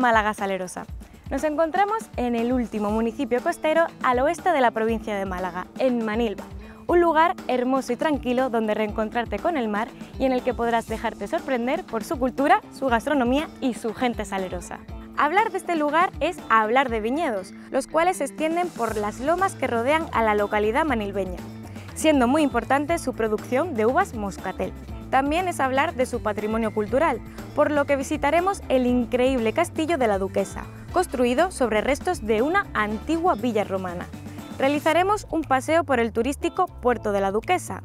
Málaga Salerosa. Nos encontramos en el último municipio costero al oeste de la provincia de Málaga, en Manilva, un lugar hermoso y tranquilo donde reencontrarte con el mar y en el que podrás dejarte sorprender por su cultura, su gastronomía y su gente salerosa. Hablar de este lugar es hablar de viñedos, los cuales se extienden por las lomas que rodean a la localidad manilveña, siendo muy importante su producción de uvas moscatel. También es hablar de su patrimonio cultural, por lo que visitaremos el increíble castillo de la Duquesa, construido sobre restos de una antigua villa romana. Realizaremos un paseo por el turístico Puerto de la Duquesa.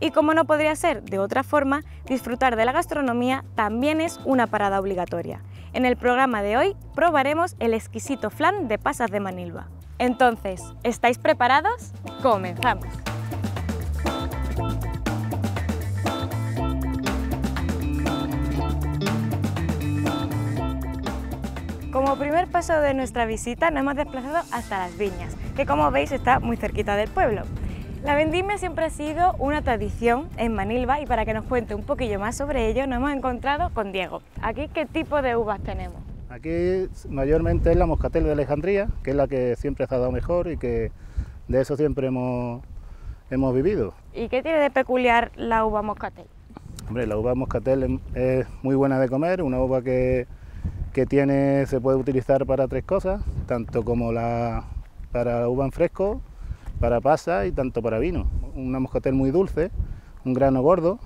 Y como no podría ser de otra forma, disfrutar de la gastronomía también es una parada obligatoria. En el programa de hoy probaremos el exquisito flan de pasas de Manilva. Entonces, ¿estáis preparados? ¡Comenzamos! Como primer paso de nuestra visita nos hemos desplazado hasta las viñas, que como veis está muy cerquita del pueblo. La vendimia siempre ha sido una tradición en Manilva y para que nos cuente un poquillo más sobre ello nos hemos encontrado con Diego. Aquí, ¿qué tipo de uvas tenemos? Aquí mayormente es la moscatel de Alejandría, que es la que siempre se ha dado mejor y que de eso siempre hemos, hemos vivido. ¿Y qué tiene de peculiar la uva moscatel? Hombre, la uva moscatel es muy buena de comer, una uva que que tiene, se puede utilizar para tres cosas, tanto como la, para uva en fresco, para pasa y tanto para vino. Una moscatel muy dulce, un grano gordo,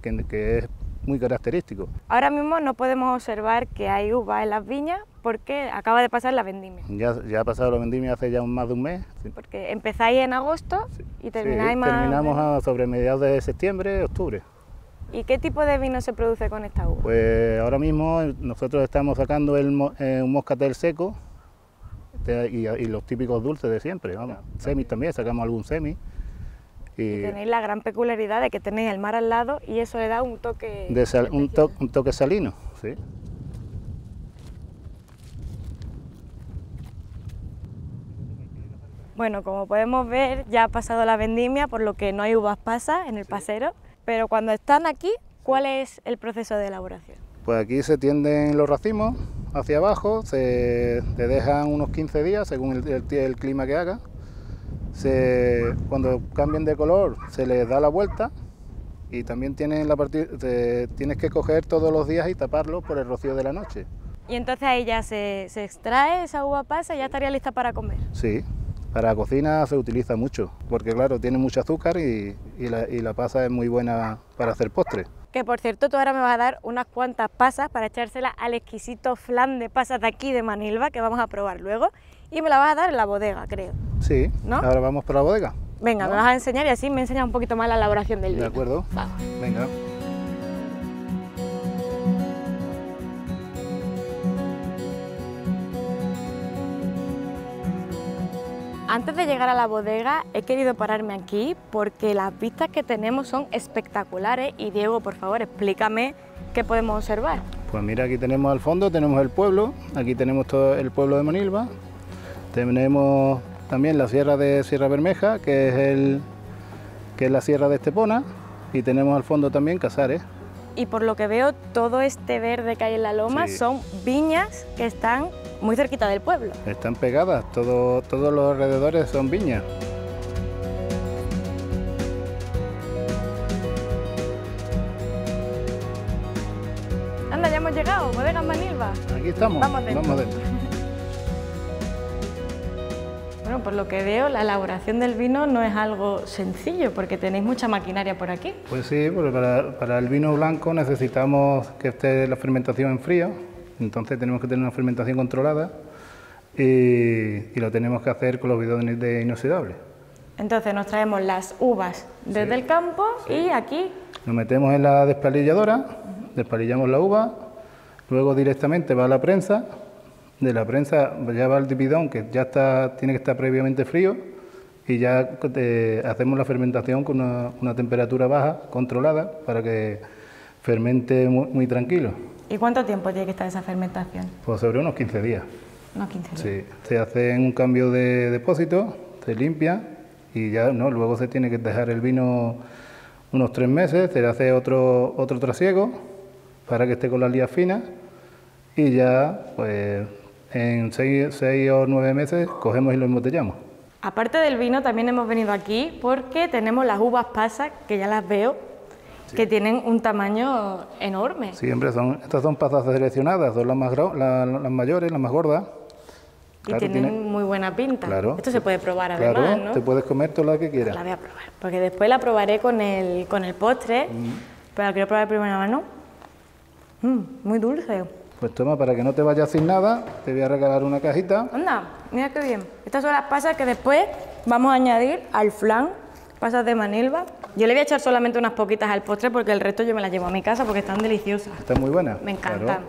que, es muy característico. Ahora mismo no podemos observar que hay uva en las viñas porque acaba de pasar la vendimia. Ya, ya ha pasado la vendimia hace ya más de un mes. Porque empezáis en agosto y termináis más... Terminamos sobre mediados de septiembre, octubre. ¿Y qué tipo de vino se produce con esta uva? Pues ahora mismo nosotros estamos sacando el, eh, un moscatel seco y, los típicos dulces de siempre, vamos. Semis también, sacamos algún semi. Y, tenéis la gran peculiaridad de que tenéis el mar al lado y eso le da un toque... un, un toque salino, sí. Bueno, como podemos ver, ya ha pasado la vendimia, por lo que no hay uvas pasas en el pasero. Pero cuando están aquí, ¿cuál es el proceso de elaboración? Pues aquí se tienden los racimos hacia abajo, se, dejan unos 15 días según el, clima que haga. cuando cambien de color se les da la vuelta y también tienen la tienes que coger todos los días y taparlo por el rocío de la noche. Y entonces ahí ya se, se extrae esa uva pasa y ya estaría lista para comer. Sí, para la cocina se utiliza mucho, porque claro, tiene mucho azúcar y, la, pasa es muy buena para hacer postre. Que por cierto, tú ahora me vas a dar unas cuantas pasas para echársela al exquisito flan de pasas de aquí de Manilva, que vamos a probar luego, y me la vas a dar en la bodega, creo. Sí, ¿no? ahora vamos por la bodega. Venga, me vas a enseñar y así me enseñas un poquito más la elaboración del vino. De acuerdo. Venga. Antes de llegar a la bodega he querido pararme aquí porque las vistas que tenemos son espectaculares y Diego, por favor, explícame qué podemos observar. Pues mira, aquí tenemos al fondo, tenemos el pueblo, aquí tenemos todo el pueblo de Manilva, tenemos también la sierra de Sierra Bermeja, que es, el, que es la sierra de Estepona, y tenemos al fondo también Casares. Y por lo que veo, todo este verde que hay en la loma son viñas que están muy cerquita del pueblo. Están pegadas, todo, todos los alrededores son viñas. Anda, ya hemos llegado, bodega Manilva. Aquí estamos, vamos dentro. Vamos dentro. Bueno, por lo que veo, la elaboración del vino no es algo sencillo, porque tenéis mucha maquinaria por aquí. Pues sí, porque para, para el vino blanco necesitamos que esté la fermentación en frío, entonces tenemos que tener una fermentación controlada y, lo tenemos que hacer con los bidones de inoxidable. Entonces nos traemos las uvas desde el campo y aquí... Nos metemos en la despalilladora, despalillamos la uva, luego directamente va a la prensa, de la prensa ya va al bidón que ya está, tiene que estar previamente frío y ya eh, hacemos la fermentación con una, temperatura baja, controlada, para que fermente muy tranquilo. ¿Y cuánto tiempo tiene que estar esa fermentación? Pues sobre unos 15 días. Unos 15 días. Sí, se hace un cambio de depósito, se limpia y ya no, luego se tiene que dejar el vino unos tres meses, se le hace otro, otro trasiego para que esté con la lía fina y ya pues en seis, o nueve meses cogemos y lo embotellamos. Aparte del vino también hemos venido aquí porque tenemos las uvas pasas, que ya las veo, que tienen un tamaño enorme. Siempre son, estas son pasas seleccionadas, son las, más, las mayores, las más gordas. y tienen muy buena pinta. Claro. Esto se puede probar además, claro, te puedes comer toda la que quieras. La voy a probar, porque después la probaré con el, con el postre, mm. pero la quiero probar de primera mano. Mm, muy dulce. Pues toma, para que no te vayas sin nada, te voy a regalar una cajita. Anda, mira qué bien. Estas son las pasas que después vamos a añadir al flan, pasas de manilva. Yo le voy a echar solamente unas poquitas al postre porque el resto yo me las llevo a mi casa porque están deliciosas. Están muy buenas. Me encantan.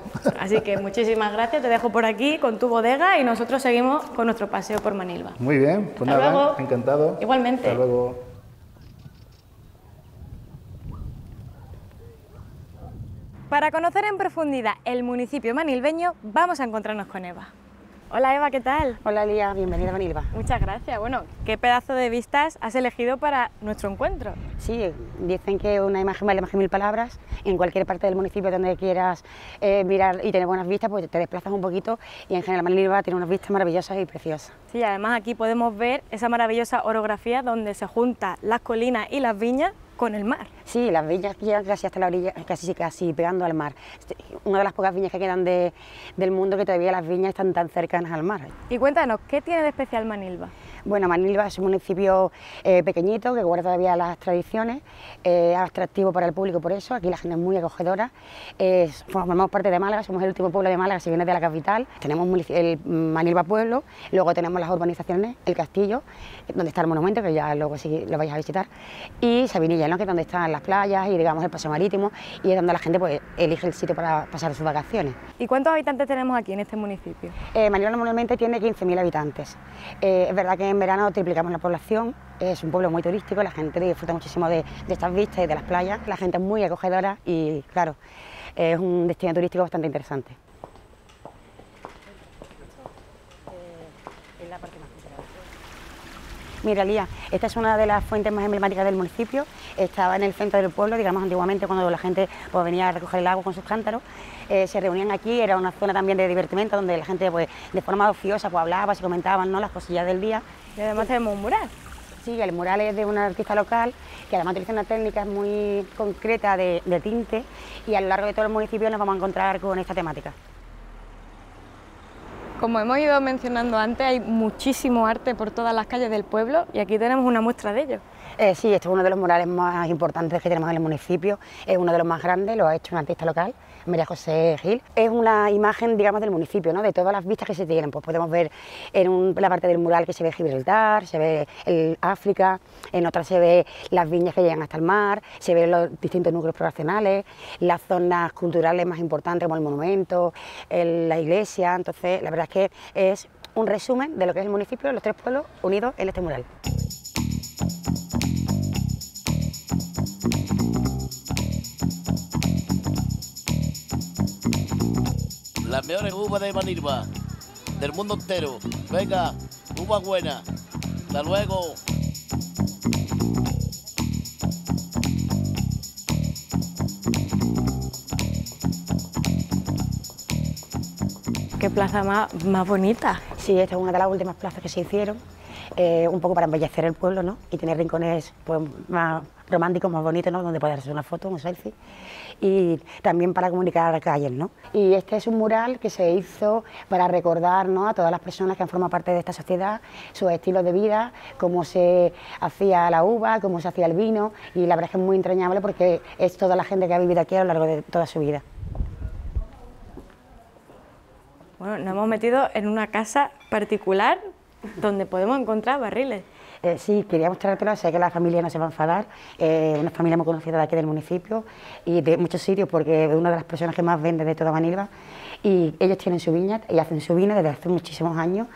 Así que muchísimas gracias, te dejo por aquí con tu bodega y nosotros seguimos con nuestro paseo por Manilva. Muy bien, pues nada, encantado. Igualmente. Hasta luego. Para conocer en profundidad el municipio manilbeño, vamos a encontrarnos con Eva. Hola Eva, ¿qué tal? Hola Lía, bienvenida a Manilva. Muchas gracias. Bueno, ¿qué pedazo de vistas has elegido para nuestro encuentro? Sí, dicen que una imagen vale más que mil palabras. En cualquier parte del municipio donde quieras eh, mirar y tener buenas vistas, pues te desplazas un poquito y en general Manilva tiene unas vistas maravillosas y preciosas. Sí, además aquí podemos ver esa maravillosa orografía donde se juntan las colinas y las viñas con el mar. Sí, las viñas llegan casi hasta la orilla, casi casi pegando al mar. Este, una de las pocas viñas que quedan de, del mundo que todavía las viñas están tan cercanas al mar. Y cuéntanos, ¿qué tiene de especial Manilva? Bueno, Manilva es un municipio eh, pequeñito que guarda todavía las tradiciones, eh, atractivo para el público por eso, aquí la gente es muy acogedora, formamos parte de Málaga, somos el último pueblo de Málaga si viene de la capital, tenemos el Manilva Pueblo, luego tenemos las urbanizaciones, el castillo, donde está el monumento, que ya luego sí lo vais a visitar, y Sabinilla, ¿no? que es donde están las playas y digamos el paseo marítimo, y es donde la gente pues, elige el sitio para pasar sus vacaciones. ¿Y cuántos habitantes tenemos aquí en este municipio? Eh, normalmente tiene 15.000 habitantes. Eh, es verdad que en verano triplicamos la población, es un pueblo muy turístico, la gente disfruta muchísimo de, estas vistas y de las playas, la gente es muy acogedora y claro, es un destino turístico bastante interesante. Mira, Lía, esta es una de las fuentes más emblemáticas del municipio. Estaba en el centro del pueblo, digamos antiguamente cuando la gente pues, venía a recoger el agua con sus cántaros. Eh, se reunían aquí, era una zona también de divertimento donde la gente pues, de forma ociosa pues, hablaba, se comentaban ¿no? las cosillas del día. Y además tenemos un mural. Sí, el mural es de una artista local que además utiliza una técnica muy concreta de, de tinte y a lo largo de todo el municipio nos vamos a encontrar con esta temática. Como hemos ido mencionando antes, hay muchísimo arte por todas las calles del pueblo y aquí tenemos una muestra de ello. Eh, sí, este es uno de los murales más importantes que tenemos en el municipio, es uno de los más grandes, lo ha hecho un artista local, María José Gil. Es una imagen, digamos, del municipio, ¿no? de todas las vistas que se tienen. Pues podemos ver en la parte del mural que se ve Gibraltar, se ve el África, en otra se ve las viñas que llegan hasta el mar, se ven los distintos núcleos poblacionales, las zonas culturales más importantes como el monumento, la iglesia. Entonces, la verdad es que es un resumen de lo que es el municipio, los tres pueblos unidos en este mural. Las mejores uvas de Manilva, del mundo entero. Venga, uva buena. Hasta luego. Qué plaza más, más bonita. Sí, esta es una de las últimas plazas que se hicieron, eh, un poco para embellecer el pueblo, ¿no? Y tener rincones pues, más románticos, más bonitos, ¿no? Donde poder hacer una foto, un selfie y también para comunicar a calles. ¿no? Y este es un mural que se hizo para recordar ¿no? a todas las personas que han formado parte de esta sociedad, sus estilos de vida, cómo se hacía la uva, cómo se hacía el vino y la verdad es que es muy entrañable porque es toda la gente que ha vivido aquí a lo largo de toda su vida. Bueno, nos hemos metido en una casa particular donde podemos encontrar barriles. Eh, sí, quería mostrártelo, sé que la familia no se va a enfadar, eh, una familia muy conocida de aquí del municipio y de muchos sitios porque es una de las personas que más vende de toda Manilva y ellos tienen su viña y hacen su vino desde hace muchísimos años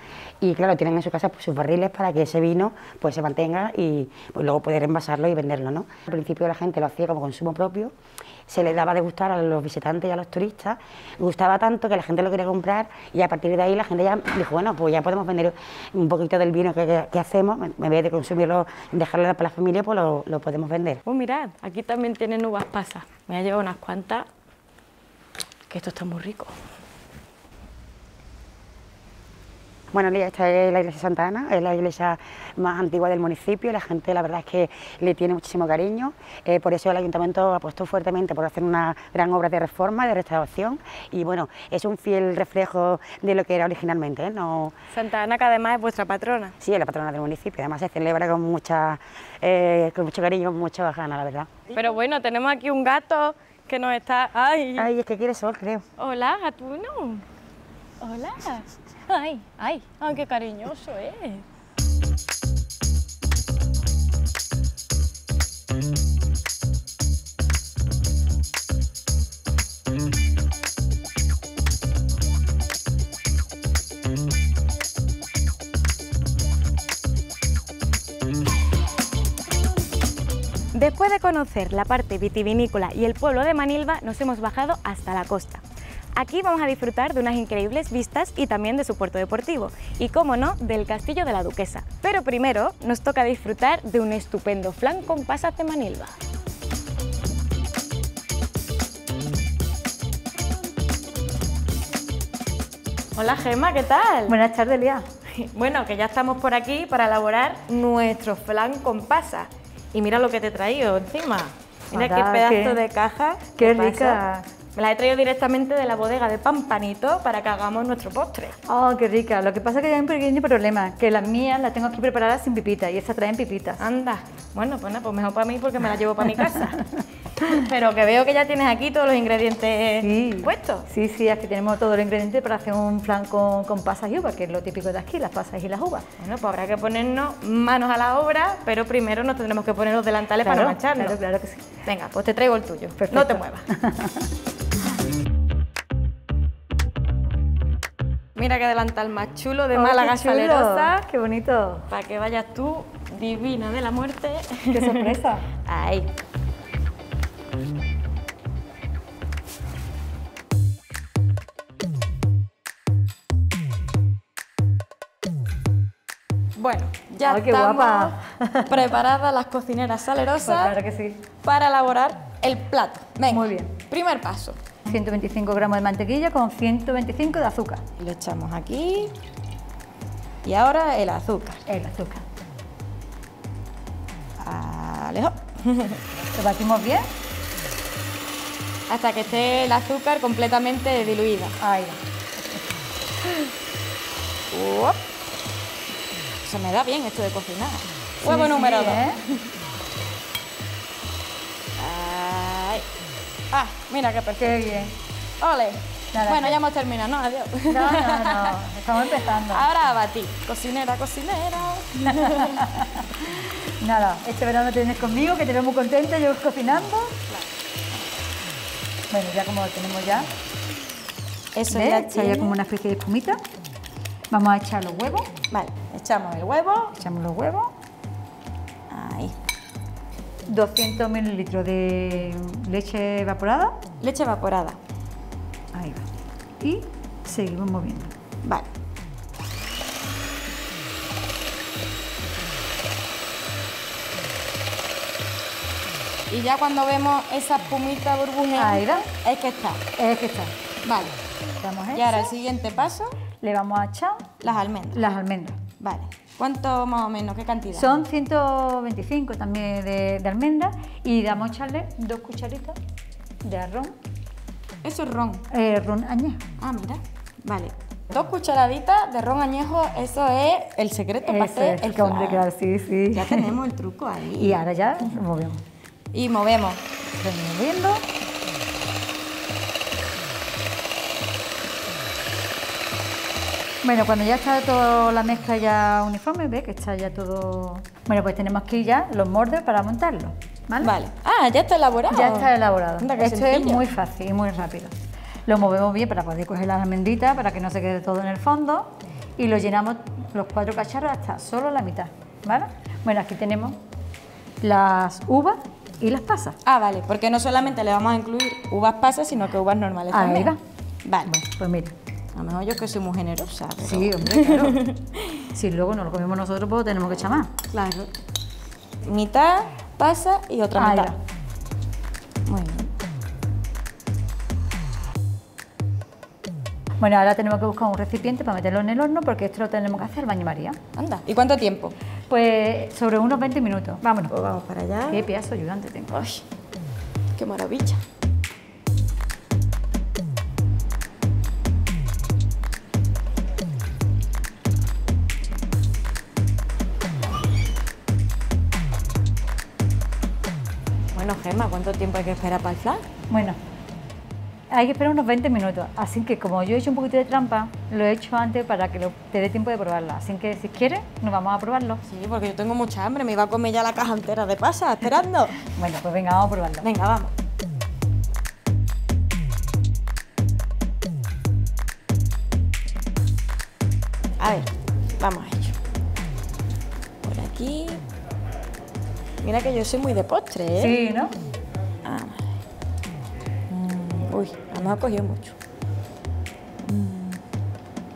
y claro, tienen en su casa pues, sus barriles para que ese vino pues se mantenga y pues, luego poder envasarlo y venderlo, ¿no? Al principio la gente lo hacía como consumo propio se le daba de gustar a los visitantes y a los turistas, gustaba tanto que la gente lo quería comprar y a partir de ahí la gente ya dijo, bueno, pues ya podemos vender un poquito del vino que, hacemos, en vez de consumirlo dejarlo para la familia, pues lo, podemos vender. Pues mirad, aquí también tienen uvas pasas, me ha llevado unas cuantas, que esto está muy rico. Bueno, esta es la iglesia Santa Ana, es la iglesia más antigua del municipio, la gente la verdad es que le tiene muchísimo cariño, eh, por eso el ayuntamiento apostó fuertemente por hacer una gran obra de reforma, de restauración y bueno, es un fiel reflejo de lo que era originalmente. ¿eh? No... Santa Ana que además es vuestra patrona. Sí, es la patrona del municipio, además se celebra con, mucha, eh, con mucho cariño, con mucha ganas, la verdad. Pero bueno, tenemos aquí un gato que nos está... ¡Ay! Ay, es que quiere sol, creo. Hola, gatuno. Hola. Ay, ay, ay, qué cariñoso es. Después de conocer la parte vitivinícola y el pueblo de Manilva, nos hemos bajado hasta la costa. Aquí vamos a disfrutar de unas increíbles vistas y también de su puerto deportivo y, como no, del Castillo de la Duquesa. Pero primero nos toca disfrutar de un estupendo flan con pasas de Manilva. Hola Gemma, ¿qué tal? Buenas tardes, Lía. Bueno, que ya estamos por aquí para elaborar nuestro flan con pasas. Y mira lo que te he traído encima. Mira qué pedazo de caja. Qué rica. La he traído directamente de la bodega de Pampanito para que hagamos nuestro postre. Oh, qué rica. Lo que pasa es que hay un pequeño problema, que las mías las tengo aquí preparadas sin pipitas y esas traen pipitas. Anda. Bueno, pues nada, pues mejor para mí porque me las llevo para mi casa. Pero que veo que ya tienes aquí todos los ingredientes puestos. Sí, sí, aquí tenemos todos los ingredientes para hacer un flan con, pasas y uvas, que es lo típico de aquí, las pasas y las uvas. Bueno, pues habrá que ponernos manos a la obra, pero primero nos tendremos que poner los delantales para no mancharnos. Claro, claro que sí. Venga, pues te traigo el tuyo. Perfecto. No te muevas. Mira qué delantal más chulo de Málaga salerosa. Qué bonito. Para que vayas tú, divina de la muerte. Qué sorpresa. Ahí. Bueno, ya estamos preparadas las cocineras salerosas pues claro que sí. para elaborar el plato. Venga, Muy bien. Primer paso. 125 gramos de mantequilla con 125 de azúcar. Lo echamos aquí. Y ahora el azúcar. El azúcar. Alejo. Lo batimos bien. Hasta que esté el azúcar completamente diluida. Ahí Se me da bien esto de cocinar. Huevo número 2. ¿eh? Ah, mira qué perfecto. Qué bien. Ole. bueno, ya hemos terminado, ¿no? Adiós. No, no, no. Estamos empezando. Ahora a batir. Cocinera, cocinera. Nada, este verano te vienes conmigo, que te veo muy contenta, yo cocinando. Bueno, ya como lo tenemos ya. Eso ya está ya como una especie de espumita. Vamos a echar los huevos. Vale, echamos el huevo. Echamos los huevos. Ahí. 200 mililitros de leche evaporada. Leche evaporada. Ahí va. Y seguimos moviendo. Vale. Y ya cuando vemos esa espumita burbujeante, es que está. Es que está. Vale. y ahora el siguiente paso. Le vamos a echar las almendras. Las almendras. Vale. ¿Cuánto más o menos? ¿Qué cantidad? Son 125 también de, almendras y vamos a echarle dos cucharitas de ron. ¿Eso es ron? Eh, ron añejo. Ah, mira. Vale. Dos cucharaditas de ron añejo, eso es el secreto para hacer el claro, sí, sí. Ya tenemos el truco ahí. Y ahora ya movemos. Y movemos. Removiendo. Bueno, cuando ya está toda la mezcla ya uniforme, ve que está ya todo... Bueno, pues tenemos aquí ya los moldes para montarlo, ¿vale? Vale. Ah, ya está elaborado. Ya está elaborado. Esto es muy fácil y muy rápido. Lo movemos bien para poder coger las almenditas, para que no se quede todo en el fondo y lo llenamos los cuatro cacharros hasta solo la mitad, ¿vale? Bueno, aquí tenemos las uvas y las pasas. Ah, vale, porque no solamente le vamos a incluir uvas pasas, sino que uvas normales Ahí también. Vale. pues mira. A lo mejor yo que soy muy generosa. Sí, hombre, claro. si luego no lo comemos nosotros, pues tenemos que echar más. Claro. Mitad pasa y otra mitad. Muy bien. Bueno, ahora tenemos que buscar un recipiente para meterlo en el horno porque esto lo tenemos que hacer al baño María. Anda, ¿y cuánto tiempo? Pues sobre unos 20 minutos. Vámonos. Pues vamos para allá. Qué pedazo ayudante tengo. Ay, qué maravilla. Bueno, Gemma, ¿cuánto tiempo hay que esperar para el flash? Bueno, hay que esperar unos 20 minutos. Así que como yo he hecho un poquito de trampa, lo he hecho antes para que lo- te dé tiempo de probarla. Así que si quieres, nos vamos a probarlo. Sí, porque yo tengo mucha hambre, me iba a comer ya la caja entera de pasas esperando. Bueno, pues venga, vamos a probarlo. Venga, vamos. A ver, vamos a ello. Por aquí. Mira que yo soy muy de postre, ¿eh? Sí, ¿no? A ver. Mm, uy, hemos cogido mucho.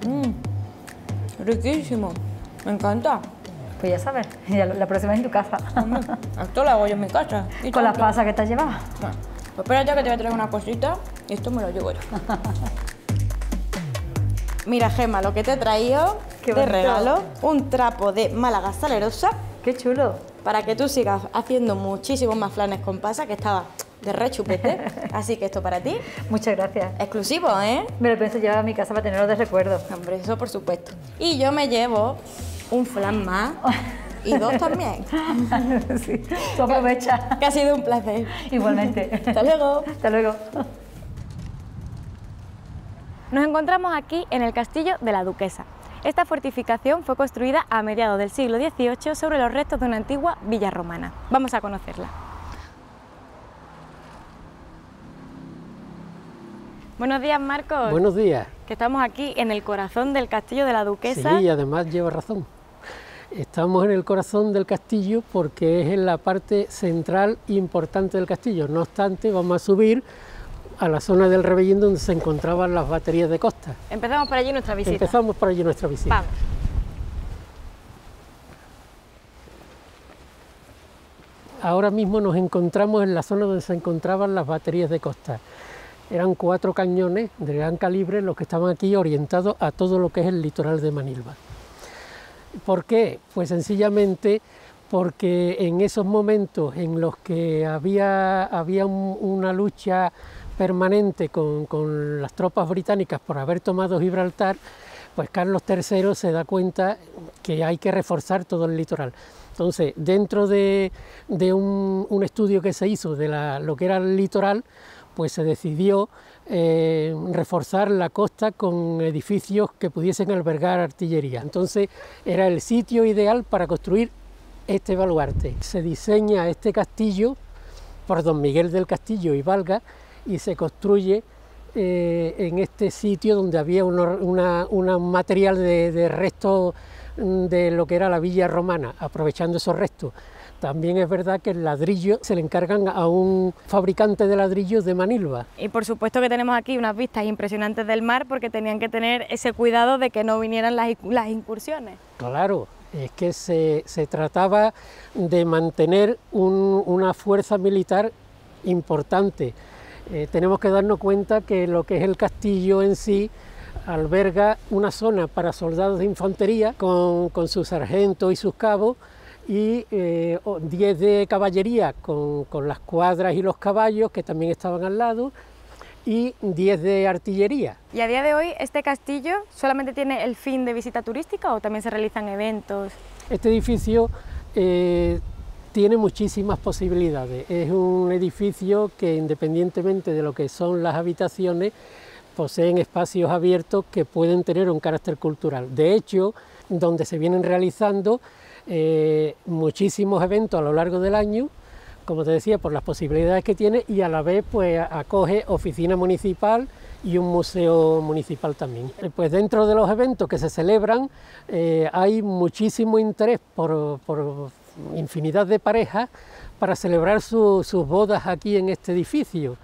Mm, mm, riquísimo. Me encanta. Pues ya sabes, ya lo- la próxima es en tu casa. Esto lo hago yo en mi casa. ¿Y Con las pasas que te has llevado. Bueno, pues espérate que te voy a traer una cosita y esto me lo llevo yo. Mira, Gema, lo que te he traído Qué de bonito. regalo, un trapo de Málaga Salerosa Qué chulo. Para que tú sigas haciendo muchísimos más flanes con pasa, que estaba de rechupete. Así que esto para ti, Muchas gracias. exclusivo, ¿eh? Me lo pienso llevar a mi casa para tenerlo de recuerdo. Hombre, eso por supuesto. Y yo me llevo un flan más y dos también. sí, tú aprovecha. Que ha sido un placer. Igualmente. Hasta luego. Hasta luego. Nos encontramos aquí en el castillo de la Duquesa. Esta fortificación fue construida a mediados del siglo XVIII sobre los restos de una antigua villa romana. Vamos a conocerla. Buenos días, Marcos. Buenos días. Que estamos aquí en el corazón del castillo de la Duquesa. Sí, y además lleva razón. Estamos en el corazón del castillo porque es en la parte central importante del castillo. No obstante, vamos a subir a la zona del Rebellín donde se encontraban las baterías de costa. Empezamos por allí nuestra visita. Empezamos por allí nuestra visita. Vamos. Ahora mismo nos encontramos en la zona donde se encontraban las baterías de costa. Eran cuatro cañones de gran calibre los que estaban aquí orientados a todo lo que es el litoral de Manilva. ¿Por qué? Pues sencillamente porque en esos momentos en los que había, había un- una lucha permanente con, con las tropas británicas por haber tomado Gibraltar, pues Carlos III se da cuenta que hay que reforzar todo el litoral. Entonces, dentro de, de un, un estudio que se hizo de lo que era el litoral, pues se decidió eh, reforzar la costa con edificios que pudiesen albergar artillería. Entonces, era el sitio ideal para construir este baluarte. Se diseña este castillo por don Miguel del Castillo y Valga y se construye eh, en este sitio donde había un material de, de restos mm, de lo que era la villa romana, aprovechando esos restos. También es verdad que el ladrillo se le encargan a un fabricante de ladrillos de Manilva. Y por supuesto que tenemos aquí unas vistas impresionantes del mar porque tenían que tener ese cuidado de que no vinieran las, las incursiones. Claro, es que se, se trataba de mantener un- una fuerza militar importante. Eh, tenemos que darnos cuenta que lo que es el castillo en sí alberga una zona para soldados de infantería con, con sus sargentos y sus cabos y eh, o- 10 de caballería con, con las cuadras y los caballos que también estaban al lado y 10 de artillería. Y a día de hoy, ¿este castillo solamente tiene el fin de visita turística o también se realizan eventos? Este edificio eh, tiene muchísimas posibilidades. Es un edificio que independientemente de lo que son las habitaciones, poseen espacios abiertos que pueden tener un carácter cultural. De hecho, donde se vienen realizando eh, muchísimos eventos a lo largo del año, como te decía, por las posibilidades que tiene y a la vez pues acoge oficina municipal y un museo municipal también. Pues dentro de los eventos que se celebran eh, hay muchísimo interés por, por infinidad de parejas para celebrar su- sus bodas aquí en este edificio.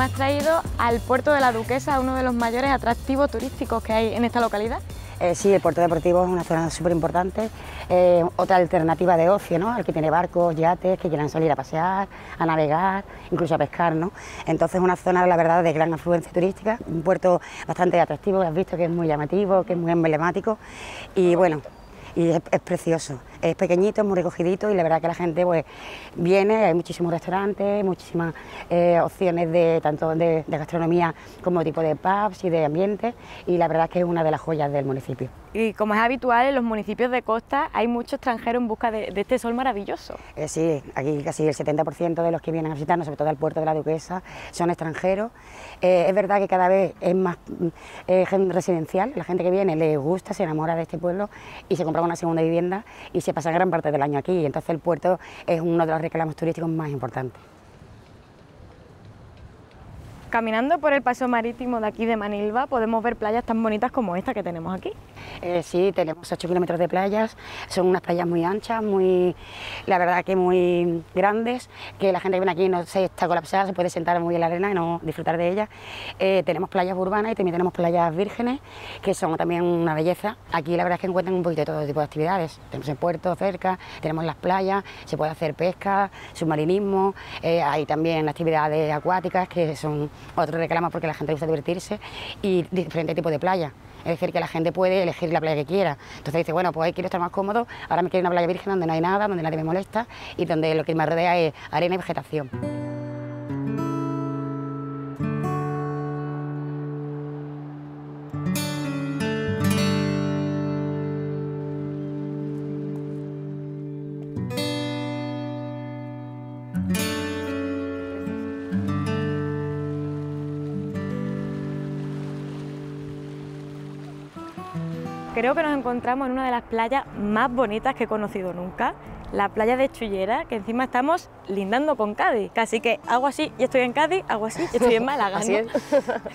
Me has traído al puerto de la Duquesa, uno de los mayores atractivos turísticos que hay en esta localidad. Eh, sí, el puerto deportivo es una zona súper importante, eh, otra alternativa de ocio, ¿no? Al que tiene barcos, yates, que quieran salir a pasear, a navegar, incluso a pescar, ¿no? Entonces es una zona, la verdad, de gran afluencia turística, un puerto bastante atractivo, has visto que es muy llamativo, que es muy emblemático y bueno, y es, precioso. Es pequeñito, es muy recogidito y la verdad que la gente pues viene, hay muchísimos restaurantes, muchísimas eh, opciones de tanto de, gastronomía como tipo de pubs y de ambiente y la verdad que es una de las joyas del municipio. Y como es habitual en los municipios de costa hay muchos extranjeros en busca de, este sol maravilloso. Eh, sí, aquí casi el 70% de los que vienen a visitarnos, sobre todo al puerto de la Duquesa, son extranjeros. Eh, es verdad que cada vez es más residencial, la gente que viene le gusta, se enamora de este pueblo y se compra una segunda vivienda y se pasa gran parte del año aquí. Entonces el puerto es uno de los reclamos turísticos más importantes. Caminando por el paseo marítimo de aquí de Manilva podemos ver playas tan bonitas como esta que tenemos aquí. Eh, sí, tenemos 8 kilómetros de playas, son unas playas muy anchas, muy, la verdad que muy grandes, que la gente que viene aquí no se está colapsada, se puede sentar muy en la arena y no disfrutar de ella. Eh, tenemos playas urbanas y también tenemos playas vírgenes, que son también una belleza. Aquí la verdad es que encuentran un poquito de todo tipo de actividades. Tenemos el puerto cerca, tenemos las playas, se puede hacer pesca, submarinismo, eh, hay también actividades acuáticas que son otro reclama porque la gente gusta divertirse y diferentes tipos de playa. Es decir, que la gente puede elegir la playa que quiera. Entonces dice, bueno, pues quiero estar más cómodo, ahora me quiero una playa virgen donde no hay nada, donde nadie me molesta y donde lo que me rodea es arena y vegetación. Creo que nos encontramos en una de las playas más bonitas que he conocido nunca, la playa de Chullera, que encima estamos lindando con Cádiz. Casi que hago así y estoy en Cádiz, hago así y estoy en Málaga. así es.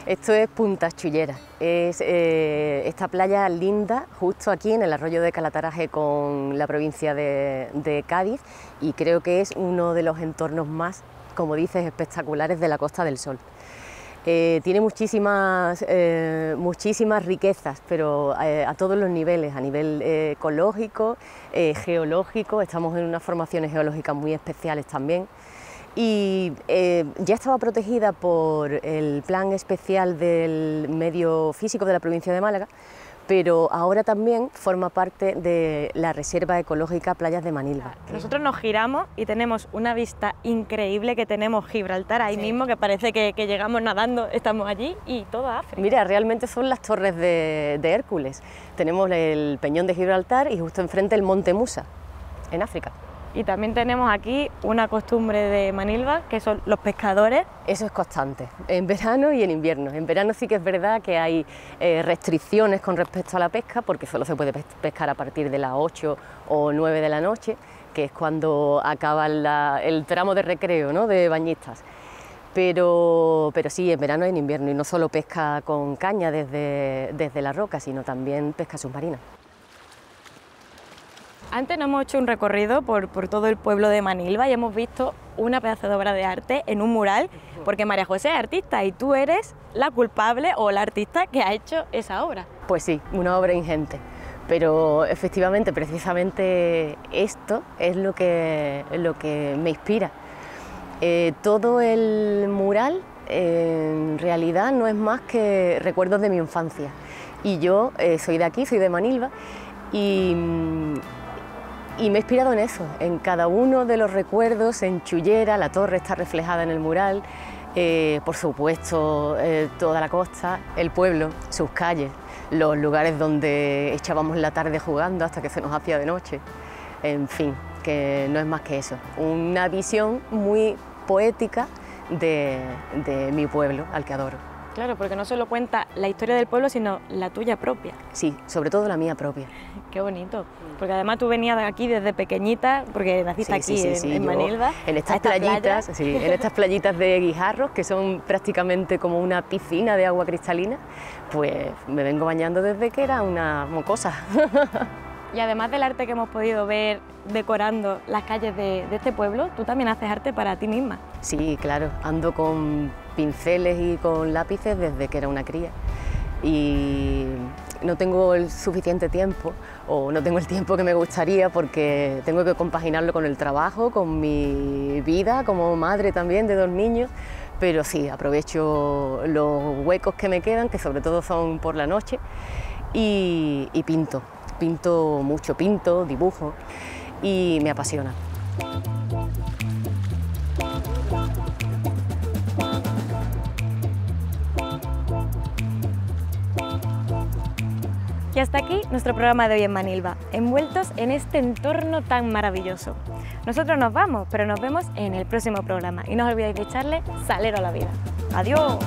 Esto es Punta Chullera. Es eh, esta playa linda, justo aquí en el arroyo de Calataraje con la provincia de, de Cádiz, y creo que es uno de los entornos más, como dices, espectaculares de la Costa del Sol. Eh, tiene muchísimas, eh, muchísimas riquezas, pero eh, a todos los niveles, a nivel ecológico, geológico, estamos en unas formaciones geológicas muy especiales también. Y ya estaba protegida por el plan especial del medio físico de la provincia de Málaga, pero ahora también forma parte de la Reserva Ecológica Playas de Manilva. Nosotros nos giramos y tenemos una vista increíble que tenemos Gibraltar ahí mismo, que parece que, llegamos nadando, estamos allí y todo África. Mira, realmente son las torres de, de Hércules. Tenemos el Peñón de Gibraltar y justo enfrente el Monte Musa, en África. Y también tenemos aquí una costumbre de Manilva, que son los pescadores. Eso es constante, en verano y en invierno. En verano sí que es verdad que hay eh, restricciones con respecto a la pesca, porque solo se puede pescar a partir de las 8 o 9 de la noche, que es cuando acaba el tramo de recreo ¿no? de bañistas. Pero, pero sí, en verano y en invierno, y no solo pesca con caña desde, desde la roca, sino también pesca submarina. Antes nos hemos hecho un recorrido por, todo el pueblo de Manilva y hemos visto una pedazo de obra de arte en un mural, porque María José es artista y tú eres la culpable o la artista que ha hecho esa obra. Pues sí, una obra ingente. Pero efectivamente, precisamente esto es lo que, lo que me inspira. Eh, todo el mural en realidad no es más que recuerdos de mi infancia. Y yo eh, soy de aquí, soy de Manilva, y, y me he inspirado en eso, en cada uno de los recuerdos, en Chullera, la torre está reflejada en el mural, eh, por supuesto eh, toda la costa, el pueblo, sus calles, los lugares donde echábamos la tarde jugando hasta que se nos hacía de noche, en fin, que no es más que eso, una visión muy poética de mi pueblo al que adoro. Claro, porque no solo cuenta la historia del pueblo, sino la tuya propia. Sí, sobre todo la mía propia. Qué bonito. Porque además tú venías de aquí desde pequeñita, porque naciste aquí en, Manilva. En estas playitas, sí, en estas playitas de guijarros, que son prácticamente como una piscina de agua cristalina, pues me vengo bañando desde que era una mocosa. Y además del arte que hemos podido ver decorando las calles de, este pueblo, tú también haces arte para ti misma. Sí, claro, ando con pinceles y con lápices desde que era una cría. Y no tengo el suficiente tiempo o no tengo el tiempo que me gustaría porque tengo que compaginarlo con el trabajo, con mi vida como madre también de dos niños, pero sí, aprovecho los huecos que me quedan, que sobre todo son por la noche, y, y pinto, pinto mucho, pinto, dibujo y me apasiona. Y hasta aquí nuestro programa de hoy en Manilva, envueltos en este entorno tan maravilloso. Nosotros nos vamos, pero nos vemos en el próximo programa y no os olvidéis de echarle salero a la vida. ¡Adiós!